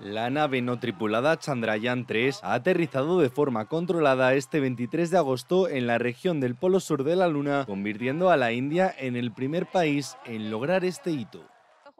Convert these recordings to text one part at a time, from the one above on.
La nave no tripulada Chandrayaan 3 ha aterrizado de forma controlada este 23 de agosto en la región del polo sur de la Luna, convirtiendo a la India en el primer país en lograr este hito.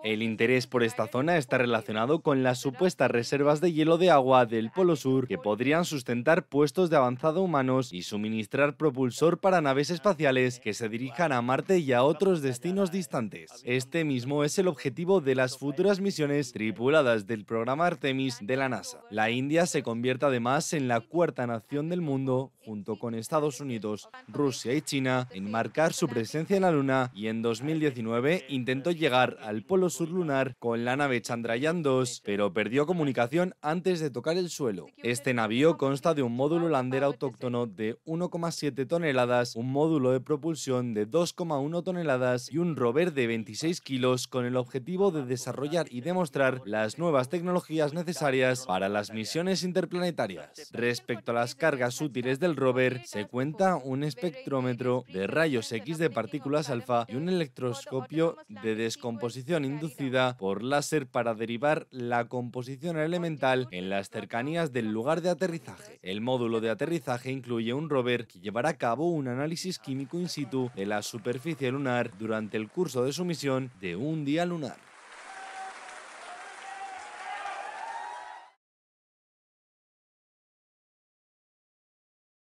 El interés por esta zona está relacionado con las supuestas reservas de hielo de agua del Polo Sur que podrían sustentar puestos de avanzado humanos y suministrar propulsor para naves espaciales que se dirijan a Marte y a otros destinos distantes. Este mismo es el objetivo de las futuras misiones tripuladas del programa Artemis de la NASA. La India se convierte además en la cuarta nación del mundo, junto con Estados Unidos, Rusia y China, en marcar su presencia en la Luna y en 2019 intentó llegar al Polo Sur lunar con la nave Chandrayaan 2, pero perdió comunicación antes de tocar el suelo. Este navío consta de un módulo lander autóctono de 1,7 toneladas, un módulo de propulsión de 2,1 toneladas y un rover de 26 kilos con el objetivo de desarrollar y demostrar las nuevas tecnologías necesarias para las misiones interplanetarias. Respecto a las cargas útiles del rover, se cuenta un espectrómetro de rayos X de partículas alfa y un electroscopio de descomposición industrial por láser para derivar la composición elemental en las cercanías del lugar de aterrizaje. El módulo de aterrizaje incluye un rover que llevará a cabo un análisis químico in situ de la superficie lunar durante el curso de su misión de un día lunar.